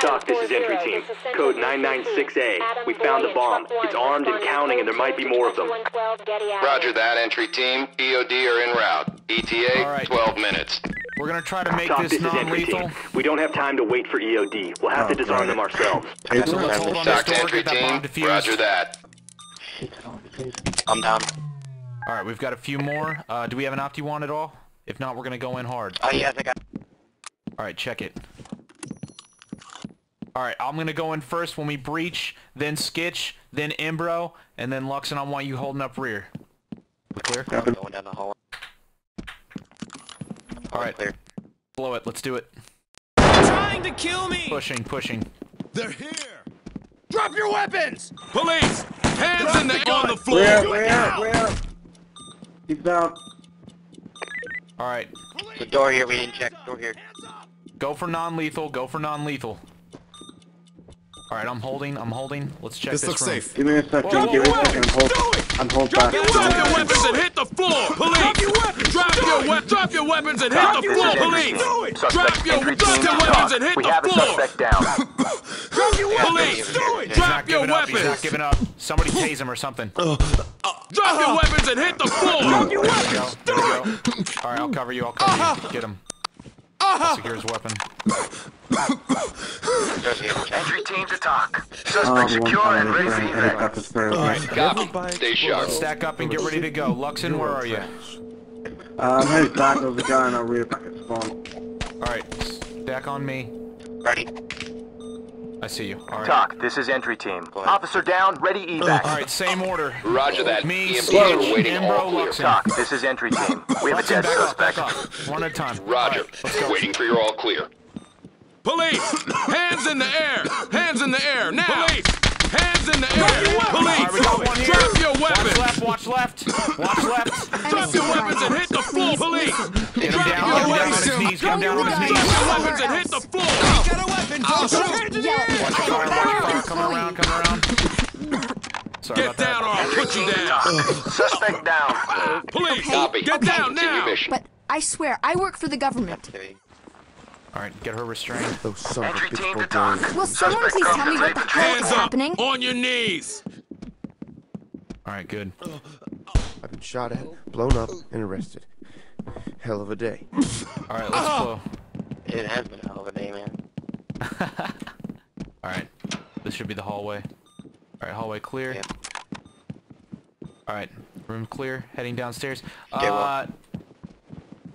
TOC, this is entry team. Code 996A. We found a bomb. It's armed and counting, and there might be more of them. Roger that, entry team. EOD are en route. ETA, All right. 12 minutes. We're gonna try to make TOC, this this non-lethal. We don't have time to wait for EOD. We'll have Oh, to disarm got them ourselves. Okay, so let's hold on this Doc to door, entry get that team. defused. Roger that. I'm down. All right, we've got a few more. Uh, do we have an opti wand at all? If not, we're gonna go in hard. Oh, yeah, I think I... All right, check it. All right, I'm gonna go in first when we breach, then Skitch, then Imbro, and then Luxon. I want you holding up rear. We clear? I'm going down the hall. All right, Clear. blow it. Let's do it. Trying to kill me! Pushing, pushing. They're here! Drop your weapons! Police! Hands in the air on the floor! Where, where, where? He's down. All right, The door here, we didn't check. Door here. go for non-lethal. Go for non-lethal. All right, I'm holding. I'm holding. Let's check this, This looks room. safe. Give me a second. Whoa, whoa, Give me a whoa. second. I'm hold. I'm hold back. Drop your weapons and hit the floor! Police! Drop your weapons! Drop your weapons and hit the floor! is entry Police! Drop your entry drop your weapons and hit we the have a floor! suspect down. Drop your Police! He's He's Drop not your giving up. He's not weapons! giving up. Somebody tase him or something. Drop your weapons and hit the floor! There we go. There we go. All right, I'll cover you. I'll cover you. Get him. I'll secure his weapon. Door's here. Check. Entry team to TOC. Suspect one secure and ready for and evac. helicopter spare. Copy. Stay sharp. Stack up and get ready to go. Luxon, where are you? Uh, I'm headed back over the guy and I'll rear back at spawn. All right, stack on me. Ready? I see you. All right. TOC, this is entry team. Officer down, ready evac. All right, same order. Roger that. Me, EMTs Skitch, are waiting Imbro, all clear. Luxon. TOC, this is entry team. We have a Luxon, dead back up, back suspect. up. One at a time. Roger. All right, let's go. Waiting for your all clear. Police! Hands in the air! Hands in the air! Now! Police! Hands in the air! All right, we Police! got one here. Drop your Watch weapons! left, watch left. Watch left. Drop your weapons and hit the floor! Police! Get him Drop down, your get him down on weapons! his knees, get him down on his knees. Drop your weapons and hit the floor! Got a weapon! Don't shoot! Watch your fire, watch your fire. Around, coming around. Sorry Get about down or. I'll put you down! TOC, suspect down. Police! Copy. Get Okay. down now! But I swear, I work for the government. All right, get her restrained. Oh, Entry team to TOC. Will someone Suspect please tell me what the hell is up! happening? On your knees! All right, good. I've been shot at, blown up, and arrested. Hell of a day. All right, let's uh-huh. blow. It has been a hell of a day, man. All right, this should be the hallway. All right, hallway clear. Yeah. All right, room clear. Heading downstairs. Okay, well- Uh,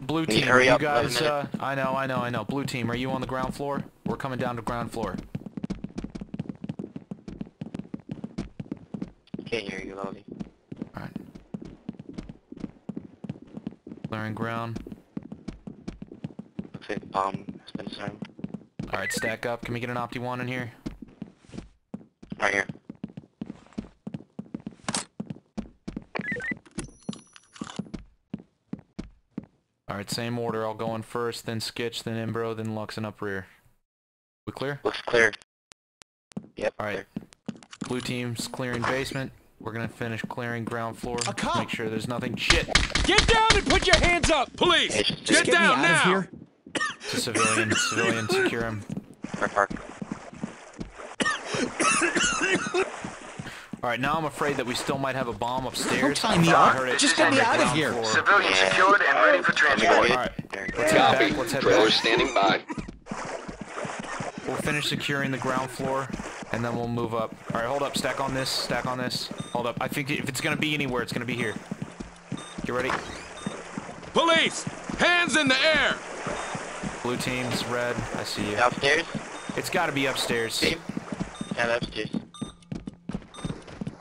blue team, hurry are you up, guys? Uh, I know, I know, I know. Blue team, are you on the ground floor? We're coming down to ground floor. Can't hear you, Lovey. All right. Clearing ground. Looks like bomb has been disarmed. All right, stack up. Can we get an opti wand in here? Right here. All right, same order. I'll go in first, then Skitch, then Imbro, then Luxon up rear. We clear? Looks clear. Yep. All right. Blue team's clearing basement. We're gonna finish clearing ground floor. A cop! Make sure there's nothing. Shit. Get down and put your hands up! Police! Hey, just Get Get me down out now! Of here! It's a civilian. civilian. Secure him. Park. All right. Now I'm afraid that we still might have a bomb upstairs. Don't tie me up. Just get me out of here. floor. Civilian Yeah. secured and ready for Let me go transport. All right. There you go. Let's head Copy. back. Let's head Trailer back. standing by. We'll finish securing the ground floor, and then we'll move up. All right. Hold up. Stack on this. Stack on this. Hold up. I think if it's gonna be anywhere, it's gonna be here. Get ready. Police! Hands in the air! Blue team's red. I see you. Downstairs? It's got to be upstairs. See? Yeah, upstairs.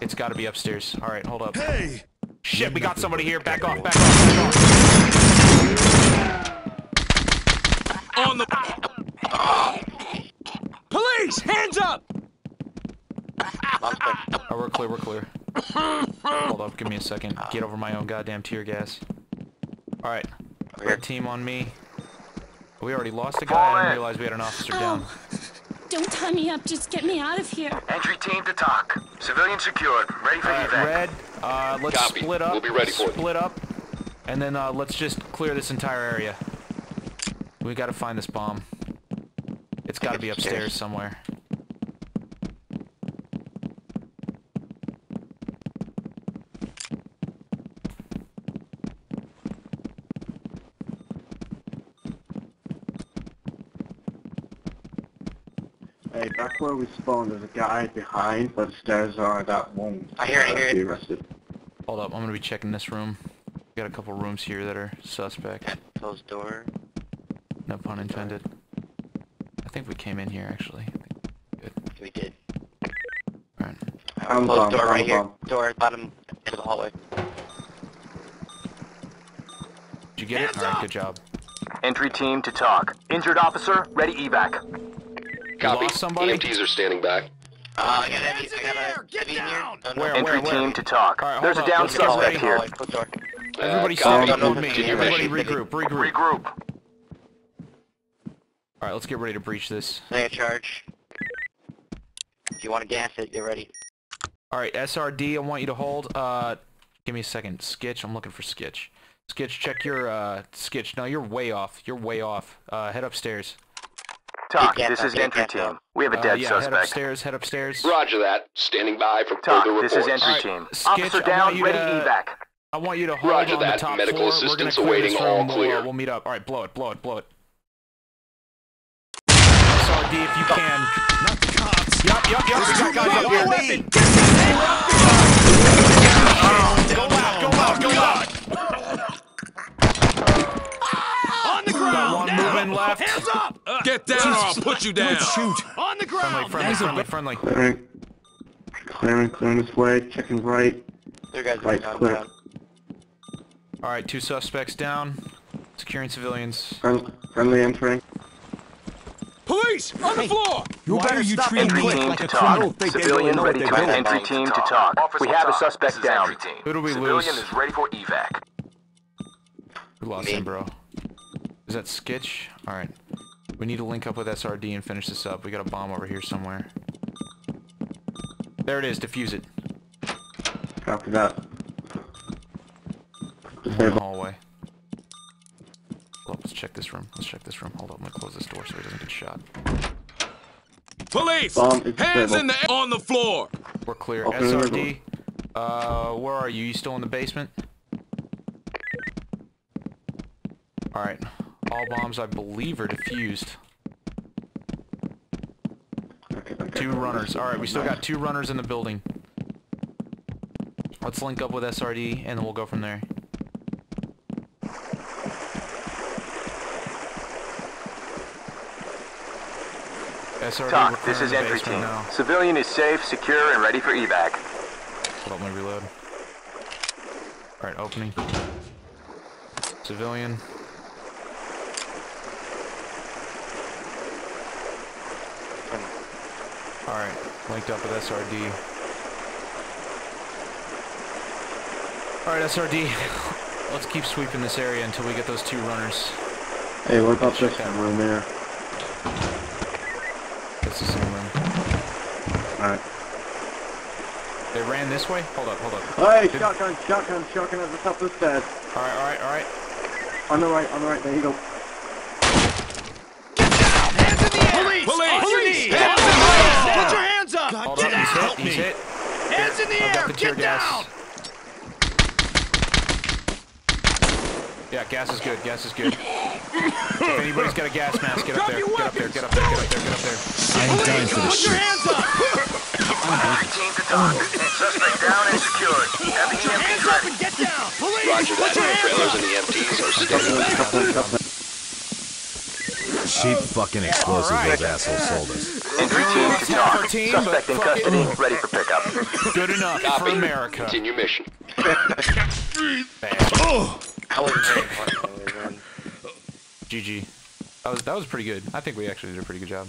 It's got to be upstairs. All right, hold up. Hey! Shit, we got somebody here. Back off, back off, back off. On the... Police! Hands up! Bomb's clear. Oh, we're clear, we're clear. hold up, give me a second. Get over my own goddamn tear gas. All right, Clear. red team on me. We already lost a guy. I didn't realize we had an officer down. Don't tie me up. Just get me out of here. Entry team to TOC. Civilian secured. Ready for All right, evac. red. Uh, let's Copy. split up. We'll be ready for it. Split up, and then uh, let's just clear this entire area. We got to find this bomb. It's got to be Upstairs. upstairs somewhere. Hey, back where we spawned, there's a guy behind, but the stairs are that won't I hear it, I hear it. be arrested. Hold up, I'm gonna be checking this room. Got a couple rooms here that are suspect. Closed door. No pun intended. I think we came in here actually. Good. We did. Alright. I'm Closed bomb, door right I'm here. bomb. Door bottom end of the hallway. Did you get it? Alright, good job. Entry team to TOC. Injured officer, ready evac. Copy. lost somebody? EMTs are standing back. Uh, I got heavy. I got a heavy in here. Oh, no. Where, Entry where, team where? to TOC. Alright, There's a down let's get Hallway, ready. suspect here. hallway, closed door. Everybody Uh, stay copy. with me. Everybody regroup, regroup. Regroup. Alright, let's get ready to breach this. Lay a charge. If you want to gas it, get ready. Alright, SRD, I want you to hold, uh, give me a second. Skitch, I'm looking for Skitch. Skitch, check your, uh, Skitch. No, you're way off. You're way off. Uh, head upstairs. TOC, Get this is entry team. out. We have a Uh, dead yeah, head upstairs, head upstairs. Roger that. Standing by for TOC, further this is entry Alright, team. Skitch, Officer down, ready to- evac. I want you to hold Roger on that. the top Medical floor. We're gonna assistance clear awaiting, all room. We'll, uh, we'll meet up. Alright, blow it, blow it, blow it. SRD, if you can. Not the cops. Yup, yup, yup, we got guys up here. Weapon. Go Get down or I'll put you down. shoot. On the Friendly, ground. friendly, friendly, friendly. Clearing. Clearing, clearing this way, checking right. There guys Right, down, clear. down. Alright, two suspects down. Securing civilians. Friend, friendly entering. Police on the floor. You better you treat Entry me like to a TOC. criminal. Think Civilian really know what ready to doing. Entry team to TOC. We have a suspect down. Who do we Civilian lose? is ready for evac. We lost Me. him, bro. Is that Skitch? Alright. We need to link up with SRD and finish this up. We got a bomb over here somewhere. There it is. Defuse it. Copy that. In the hallway. Hold up, let's check this room. Let's check this room. Hold up, I'm gonna close this door so he doesn't get shot. Police! Bomb is Hands in disabled. the on the floor. We're clear. Open SRD, uh, where are you? You still in the basement? Alright. All bombs, I believe, are defused. Two runners. Alright, we still got two runners in the building. Let's link up with SRD, and then we'll go from there. SRD, TOC, this is entry team. now. Civilian is safe, secure, and ready for evac. Hold up, let me reload. Alright, opening. Civilian. Alright, linked up with SRD. Alright, SRD. Let's keep sweeping this area until we get those two runners. Hey, what about Check this that room here? That's the same room. Alright. They ran this way? Hold up, hold up. Hey, Did- shotgun, shotgun, shotgun at the top of the stairs. Alright, alright, alright. On the right, on the right, there you go. Get up, he's out. hit, he's hit. Hands in the I've got air. the tear Get gas. down. Yeah, gas is good, gas is good. if anybody's got a gas mask, get up there, get up there, get up there, get up there, get up there. I ain't dying for this Put your shit. hands up. Entry team to TOC. Suspect down and secured. Have the Put your hands up and get down. Police. Roger Put your hands Trailers up. and the EMTs are standing by. Shotgun, shotgun. Cheap fucking explosive those assholes sold us. Entry team to Not TOC. team, but Suspect in fuck it. custody, ready for pickup. Good enough for Copy. America. Continue mission. I wasn't very important when we were in. GG. That was that was pretty good. I think we actually did a pretty good job.